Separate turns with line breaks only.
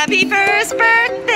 Happy first birthday,